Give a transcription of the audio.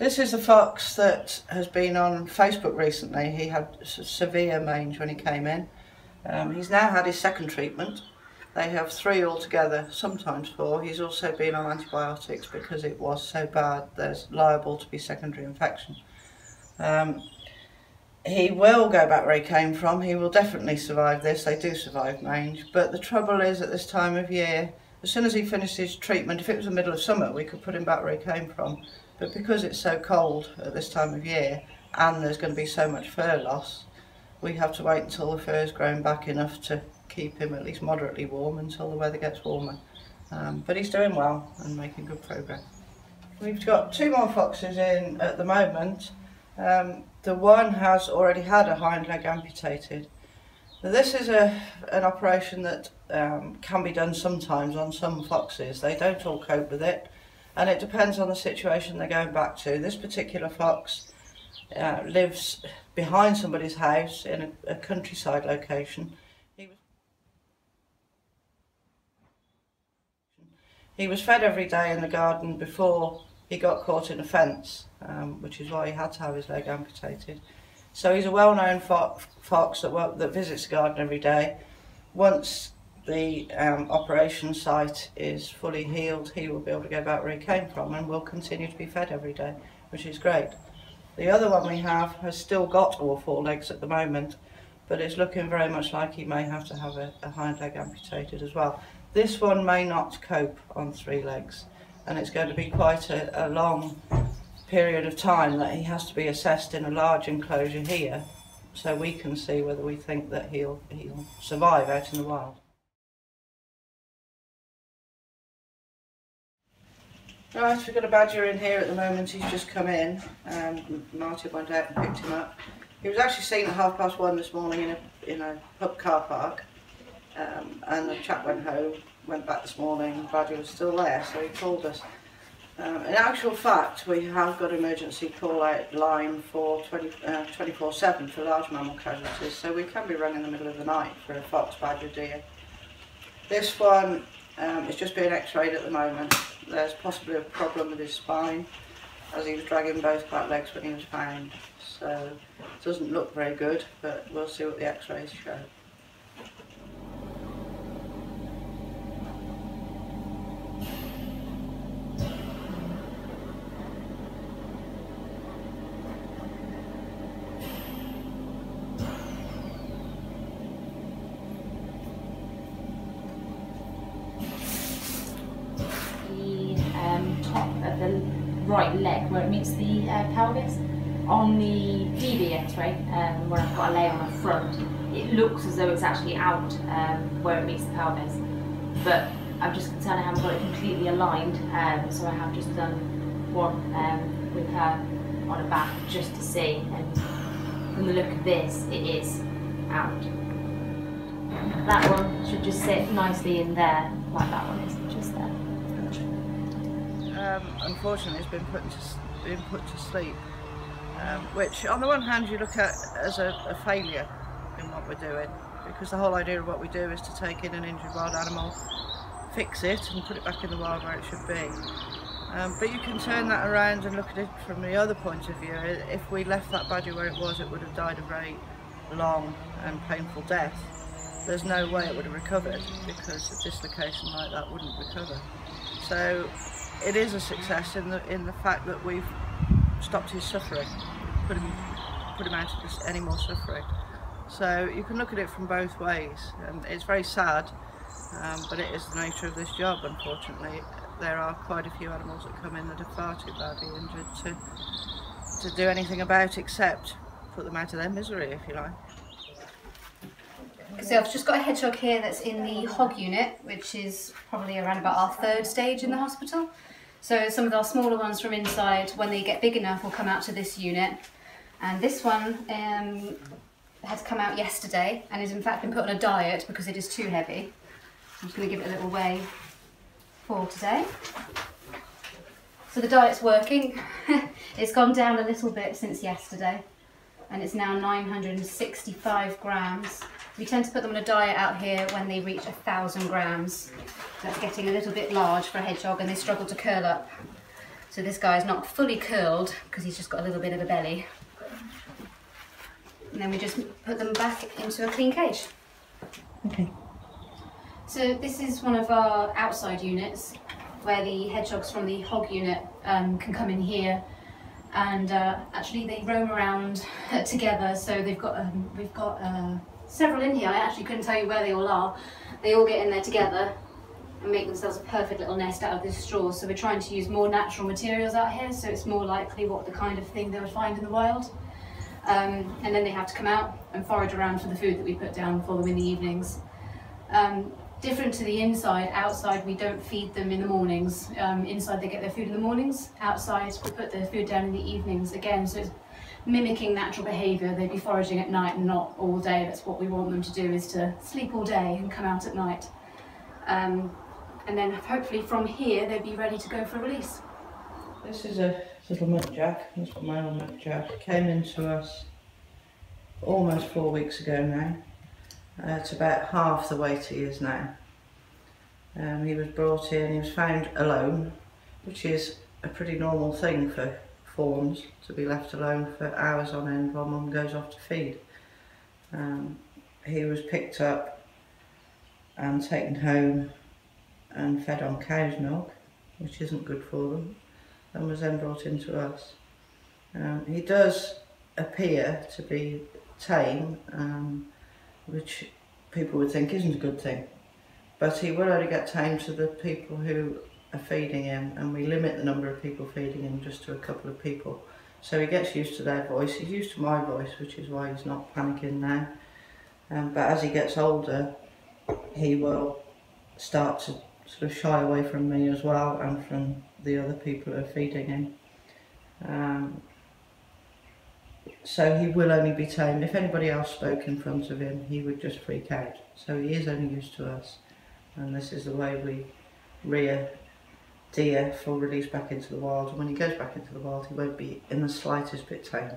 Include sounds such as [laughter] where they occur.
This is a fox that has been on Facebook recently. He had severe mange when he came in. Um, he's now had his second treatment. They have three altogether, sometimes four. He's also been on antibiotics because it was so bad there's liable to be secondary infection. Um, he will go back where he came from. He will definitely survive this. They do survive mange. But the trouble is at this time of year, as soon as he finishes treatment, if it was the middle of summer, we could put him back where he came from. But because it's so cold at this time of year and there's going to be so much fur loss, we have to wait until the fur's grown back enough to keep him at least moderately warm until the weather gets warmer. Um, but he's doing well and making good progress. We've got two more foxes in at the moment. Um, the one has already had a hind leg amputated. Now this is a, an operation that um, can be done sometimes on some foxes. They don't all cope with it and it depends on the situation they're going back to. This particular fox uh, lives behind somebody's house in a, a countryside location. He was, he was fed every day in the garden before he got caught in a fence, um, which is why he had to have his leg amputated. So he's a well-known fo fox that, that visits the garden every day. Once the um, operation site is fully healed, he will be able to go back where he came from and will continue to be fed every day, which is great. The other one we have has still got all four legs at the moment, but it's looking very much like he may have to have a, a hind leg amputated as well. This one may not cope on three legs, and it's going to be quite a, a long period of time that he has to be assessed in a large enclosure here so we can see whether we think that he'll, he'll survive out in the wild. Right, we've got a badger in here at the moment, he's just come in. Um, Martin went out and picked him up. He was actually seen at half past one this morning in a, in a pub car park. Um, and the chap went home, went back this morning, badger was still there, so he called us. Um, in actual fact, we have got emergency call-out line for 24-7 uh, for large mammal casualties, so we can be run in the middle of the night for a fox, badger, deer. This one um, is just being x-rayed at the moment there's possibly a problem with his spine as he was dragging both back legs when he was found. So it doesn't look very good, but we'll see what the x-rays show. Leg where it meets the uh, pelvis. On the DV x-ray, um, where I've got a layer on the front, it looks as though it's actually out um, where it meets the pelvis. But I'm just concerned I haven't got it completely aligned, um, so I have just done one um, with her on her back just to see. And from the look of this, it is out. That one should just sit nicely in there, like that one is just there um, unfortunately has been put to, been put to sleep. Um, which on the one hand you look at as a, a, failure in what we're doing because the whole idea of what we do is to take in an injured wild animal, fix it and put it back in the wild where it should be. Um, but you can turn that around and look at it from the other point of view. If we left that badger where it was, it would have died a very long and painful death. There's no way it would have recovered because a dislocation like that wouldn't recover. So it is a success in the in the fact that we've stopped his suffering, put him put him out of any more suffering. So you can look at it from both ways, and it's very sad, um, but it is the nature of this job. Unfortunately, there are quite a few animals that come in that are far too badly injured to to do anything about except put them out of their misery, if you like. So I've just got a hedgehog here that's in the hog unit, which is probably around about our third stage in the hospital. So some of our smaller ones from inside, when they get big enough, will come out to this unit. And this one um, has come out yesterday and has in fact been put on a diet because it is too heavy. I'm just going to give it a little weigh for today. So the diet's working. [laughs] it's gone down a little bit since yesterday and it's now 965 grams. We tend to put them on a diet out here when they reach a thousand grams. That's getting a little bit large for a hedgehog and they struggle to curl up. So this guy's not fully curled because he's just got a little bit of a belly. And then we just put them back into a clean cage. Okay. So this is one of our outside units where the hedgehogs from the hog unit um, can come in here and uh, actually they roam around together so they've got um, we've got uh, several in here I actually couldn't tell you where they all are. They all get in there together and make themselves a perfect little nest out of this straw. So we're trying to use more natural materials out here so it's more likely what the kind of thing they would find in the wild um, and then they have to come out and forage around for the food that we put down for them in the evenings. Um, different to the inside, outside we don't feed them in the mornings. Um, inside they get their food in the mornings, outside we put their food down in the evenings again. So it's mimicking natural behaviour. They'd be foraging at night and not all day. That's what we want them to do is to sleep all day and come out at night. Um, and then hopefully from here they'd be ready to go for release. This is a little muntjac. That's what my old muntjac came into us almost four weeks ago now. Uh, it's about half the weight he is now. Um, he was brought in, he was found alone, which is a pretty normal thing for fawns to be left alone for hours on end while mum goes off to feed. Um, he was picked up and taken home and fed on cow's milk, which isn't good for them, and was then brought into us. Um, he does appear to be tame, um, which people would think isn't a good thing. But he will only get tame to the people who are feeding him, and we limit the number of people feeding him just to a couple of people. So he gets used to their voice. He's used to my voice, which is why he's not panicking now. Um, but as he gets older, he will start to sort of shy away from me as well and from the other people who are feeding him. Um, so he will only be tame. If anybody else spoke in front of him, he would just freak out. So he is only used to us. And this is the way we rear deer for release back into the wild. And when he goes back into the wild, he won't be in the slightest bit tame.